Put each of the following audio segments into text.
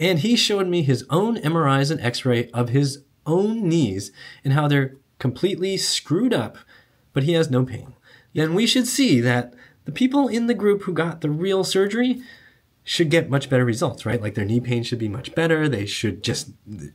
and he showed me his own MRIs and x-ray of his own knees and how they're completely screwed up, but he has no pain. Then we should see that the people in the group who got the real surgery should get much better results, right? Like their knee pain should be much better. They should just,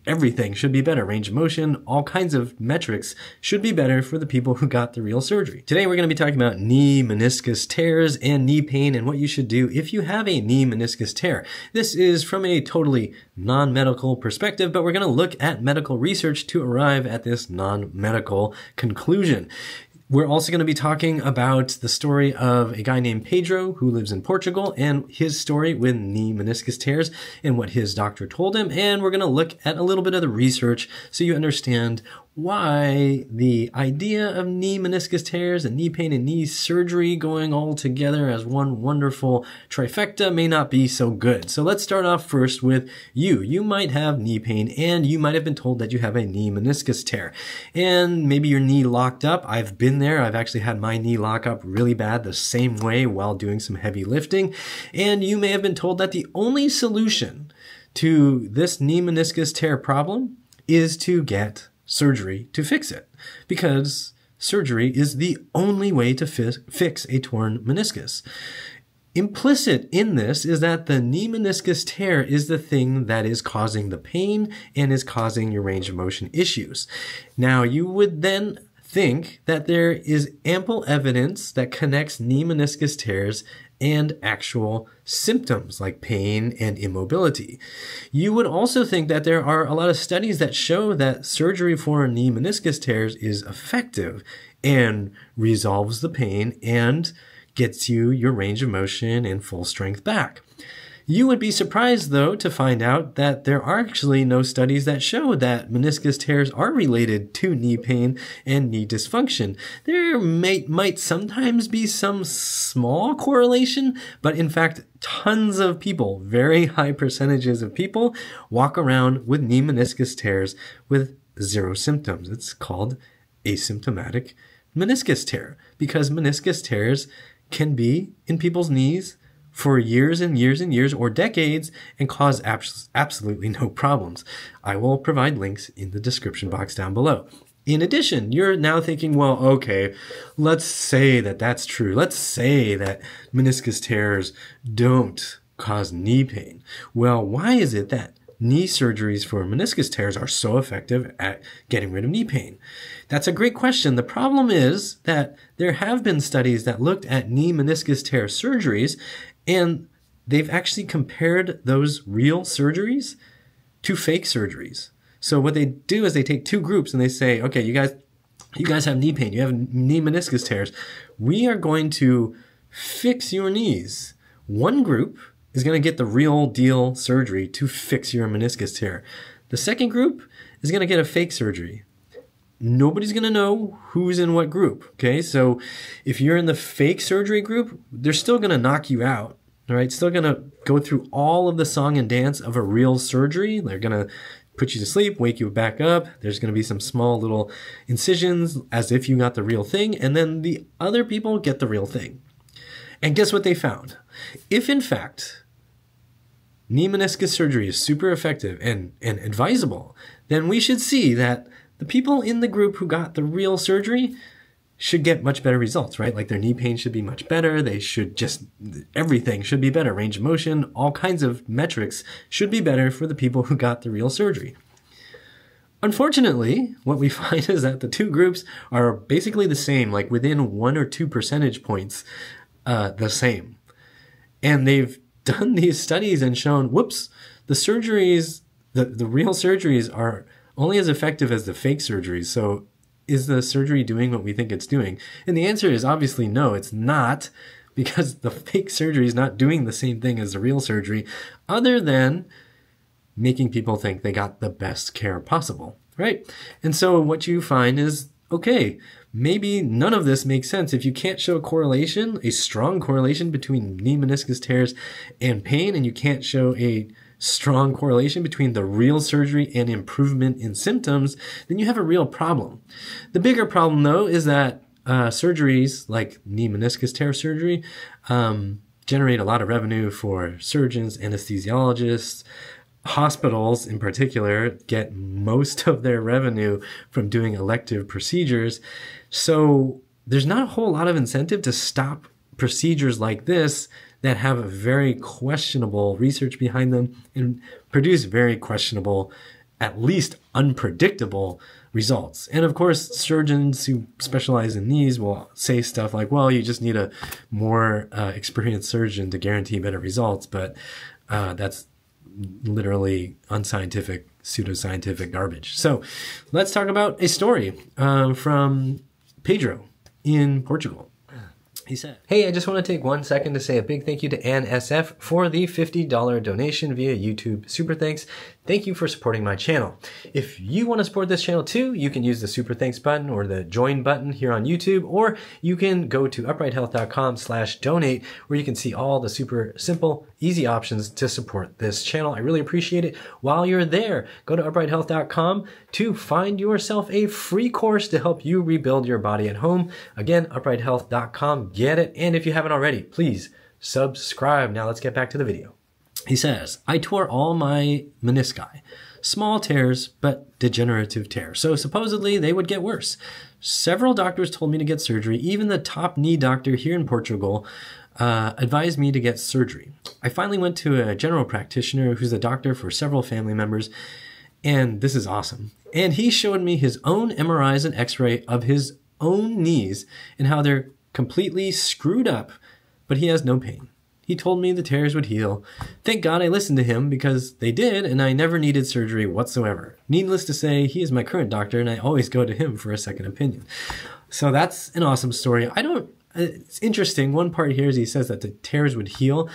everything should be better. Range of motion, all kinds of metrics should be better for the people who got the real surgery. Today, we're going to be talking about knee meniscus tears and knee pain and what you should do if you have a knee meniscus tear. This is from a totally non-medical perspective, but we're going to look at medical research to arrive at this non-medical conclusion. We're also going to be talking about the story of a guy named Pedro who lives in Portugal and his story with knee meniscus tears and what his doctor told him. And we're going to look at a little bit of the research so you understand why the idea of knee meniscus tears and knee pain and knee surgery going all together as one wonderful trifecta may not be so good. So let's start off first with you. You might have knee pain and you might have been told that you have a knee meniscus tear and maybe your knee locked up. I've been there. I've actually had my knee lock up really bad the same way while doing some heavy lifting. And you may have been told that the only solution to this knee meniscus tear problem is to get surgery to fix it because surgery is the only way to fi fix a torn meniscus. Implicit in this is that the knee meniscus tear is the thing that is causing the pain and is causing your range of motion issues. Now, you would then think that there is ample evidence that connects knee meniscus tears and actual symptoms like pain and immobility. You would also think that there are a lot of studies that show that surgery for knee meniscus tears is effective and resolves the pain and gets you your range of motion and full strength back. You would be surprised, though, to find out that there are actually no studies that show that meniscus tears are related to knee pain and knee dysfunction. There may, might sometimes be some small correlation, but in fact, tons of people, very high percentages of people, walk around with knee meniscus tears with zero symptoms. It's called asymptomatic meniscus tear because meniscus tears can be in people's knees for years and years and years or decades and cause abs- absolutely no problems. I will provide links in the description box down below. In addition, you're now thinking, well, okay, let's say that that's true. Let's say that meniscus tears don't cause knee pain. Well, why is it that knee surgeries for meniscus tears are so effective at getting rid of knee pain? That's a great question. The problem is that there have been studies that looked at knee meniscus tear surgeries and they've actually compared those real surgeries to fake surgeries. So what they do is they take two groups and they say, okay, you guys, you guys have knee pain, you have knee meniscus tears. We are going to fix your knees. One group is going to get the real deal surgery to fix your meniscus tear. The second group is going to get a fake surgery. Nobody's going to know who's in what group. Okay. So if you're in the fake surgery group, they're still going to knock you out. All right. Still going to go through all of the song and dance of a real surgery. They're going to put you to sleep, wake you back up. There's going to be some small little incisions as if you got the real thing. And then the other people get the real thing. And guess what they found? If in fact knee meniscus surgery is super effective and, and advisable, then we should see that the people in the group who got the real surgery should get much better results, right? Like their knee pain should be much better. They should just, everything should be better. Range of motion, all kinds of metrics should be better for the people who got the real surgery. Unfortunately, what we find is that the two groups are basically the same, like within one or two percentage points, uh, the same. And they've done these studies and shown, whoops, the surgeries, the, the real surgeries are only as effective as the fake surgeries. So is the surgery doing what we think it's doing? And the answer is obviously no, it's not because the fake surgery is not doing the same thing as the real surgery other than making people think they got the best care possible, right? And so what you find is, okay, maybe none of this makes sense. If you can't show a correlation, a strong correlation between knee meniscus tears and pain, and you can't show a strong correlation between the real surgery and improvement in symptoms, then you have a real problem. The bigger problem, though, is that uh, surgeries like knee meniscus tear surgery um, generate a lot of revenue for surgeons, anesthesiologists, hospitals in particular get most of their revenue from doing elective procedures. So there's not a whole lot of incentive to stop procedures like this that have a very questionable research behind them and produce very questionable, at least unpredictable results. And of course, surgeons who specialize in these will say stuff like, well, you just need a more uh, experienced surgeon to guarantee better results. But uh, that's literally unscientific, pseudoscientific garbage. So let's talk about a story uh, from Pedro in Portugal. He said, Hey, I just want to take one second to say a big thank you to Ann SF for the $50 donation via YouTube. Super thanks. Thank you for supporting my channel. If you want to support this channel too, you can use the super thanks button or the join button here on YouTube, or you can go to uprighthealth.com slash donate where you can see all the super simple, easy options to support this channel. I really appreciate it. While you're there, go to uprighthealth.com to find yourself a free course to help you rebuild your body at home. Again, uprighthealth.com. Get it. And if you haven't already, please subscribe. Now let's get back to the video. He says, I tore all my menisci. Small tears, but degenerative tears. So supposedly they would get worse. Several doctors told me to get surgery. Even the top knee doctor here in Portugal uh, advised me to get surgery. I finally went to a general practitioner who's a doctor for several family members, and this is awesome. And he showed me his own MRIs and x-ray of his own knees and how they're completely screwed up, but he has no pain. He told me the tears would heal. Thank God I listened to him because they did, and I never needed surgery whatsoever. Needless to say, he is my current doctor, and I always go to him for a second opinion. So that's an awesome story. I don't, uh, it's interesting. One part here is he says that the tears would heal.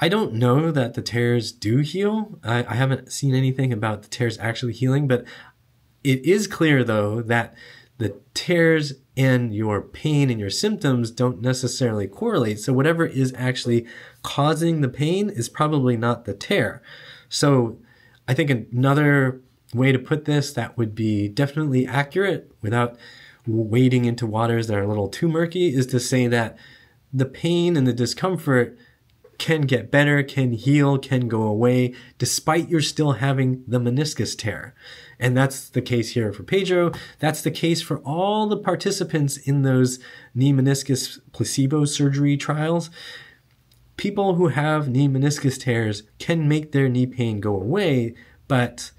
I don't know that the tears do heal. I, I haven't seen anything about the tears actually healing, but it is clear though that the tears and your pain and your symptoms don't necessarily correlate. So whatever is actually causing the pain is probably not the tear. So I think another way to put this that would be definitely accurate without wading into waters that are a little too murky is to say that the pain and the discomfort can get better, can heal, can go away, despite you're still having the meniscus tear. And that's the case here for Pedro. That's the case for all the participants in those knee meniscus placebo surgery trials. People who have knee meniscus tears can make their knee pain go away, but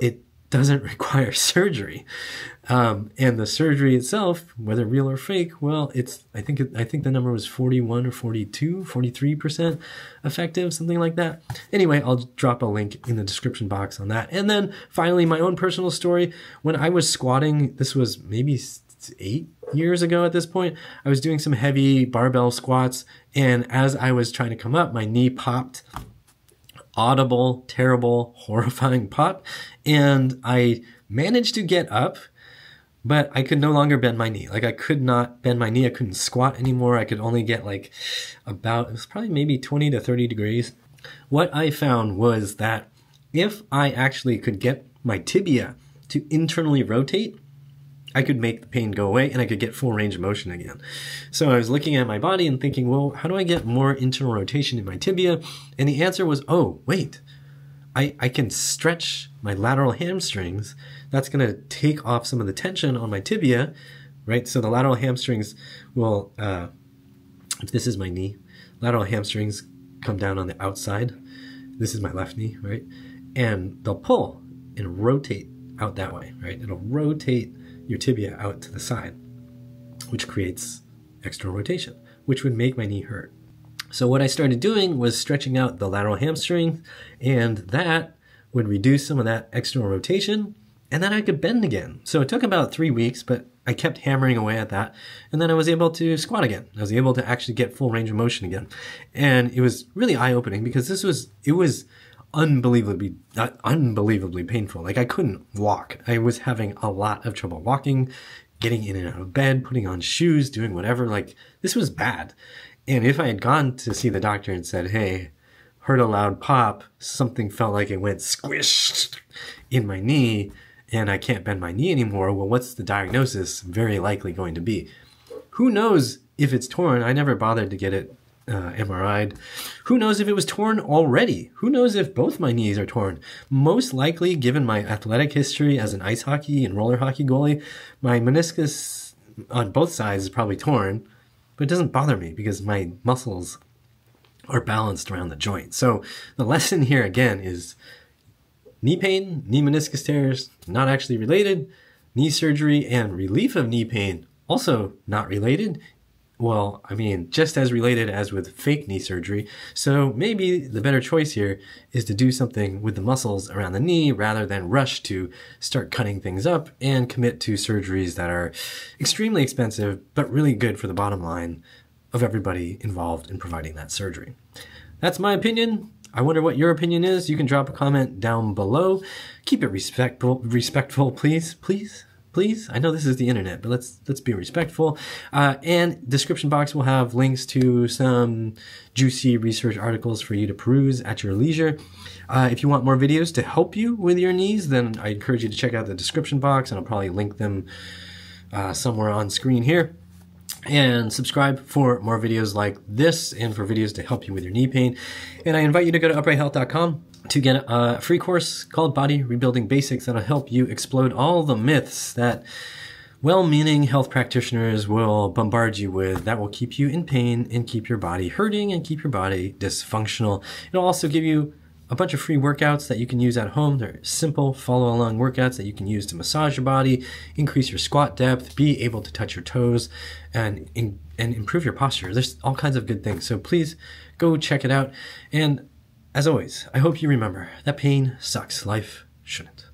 it doesn't require surgery. Um, and the surgery itself, whether real or fake, well, it's, I think, it, I think the number was 41 or 42, 43% effective, something like that. Anyway, I'll drop a link in the description box on that. And then finally, my own personal story. When I was squatting, this was maybe eight years ago at this point, I was doing some heavy barbell squats. And as I was trying to come up, my knee popped audible, terrible, horrifying pop. And I managed to get up but I could no longer bend my knee. Like I could not bend my knee. I couldn't squat anymore. I could only get like about, it was probably maybe 20 to 30 degrees. What I found was that if I actually could get my tibia to internally rotate, I could make the pain go away and I could get full range of motion again. So I was looking at my body and thinking, well, how do I get more internal rotation in my tibia? And the answer was, oh, wait, I, I can stretch my lateral hamstrings. That's going to take off some of the tension on my tibia, right? So the lateral hamstrings will, uh, if this is my knee, lateral hamstrings come down on the outside. This is my left knee, right? And they'll pull and rotate out that way, right? It'll rotate your tibia out to the side, which creates external rotation, which would make my knee hurt. So what I started doing was stretching out the lateral hamstring and that would reduce some of that external rotation and then I could bend again. So it took about three weeks, but I kept hammering away at that. And then I was able to squat again. I was able to actually get full range of motion again. And it was really eye opening because this was, it was unbelievably, unbelievably painful. Like I couldn't walk. I was having a lot of trouble walking, getting in and out of bed, putting on shoes, doing whatever. Like this was bad. And if I had gone to see the doctor and said, hey, heard a loud pop, something felt like it went squished in my knee, and I can't bend my knee anymore, well, what's the diagnosis very likely going to be? Who knows if it's torn? I never bothered to get it uh, MRI'd. Who knows if it was torn already? Who knows if both my knees are torn? Most likely, given my athletic history as an ice hockey and roller hockey goalie, my meniscus on both sides is probably torn, but it doesn't bother me because my muscles are balanced around the joint. So the lesson here again is knee pain, knee meniscus tears, not actually related. Knee surgery and relief of knee pain, also not related well, I mean, just as related as with fake knee surgery. So maybe the better choice here is to do something with the muscles around the knee rather than rush to start cutting things up and commit to surgeries that are extremely expensive, but really good for the bottom line of everybody involved in providing that surgery. That's my opinion. I wonder what your opinion is. You can drop a comment down below. Keep it respectful, respectful, please, please please. I know this is the internet, but let's let's be respectful. Uh, and description box will have links to some juicy research articles for you to peruse at your leisure. Uh, if you want more videos to help you with your knees, then I encourage you to check out the description box, and I'll probably link them uh, somewhere on screen here. And subscribe for more videos like this and for videos to help you with your knee pain. And I invite you to go to uprighthealth.com to get a free course called Body Rebuilding Basics that'll help you explode all the myths that well-meaning health practitioners will bombard you with that will keep you in pain and keep your body hurting and keep your body dysfunctional. It'll also give you a bunch of free workouts that you can use at home. They're simple follow along workouts that you can use to massage your body, increase your squat depth, be able to touch your toes, and, and improve your posture. There's all kinds of good things. So please go check it out. And as always, I hope you remember that pain sucks. Life shouldn't.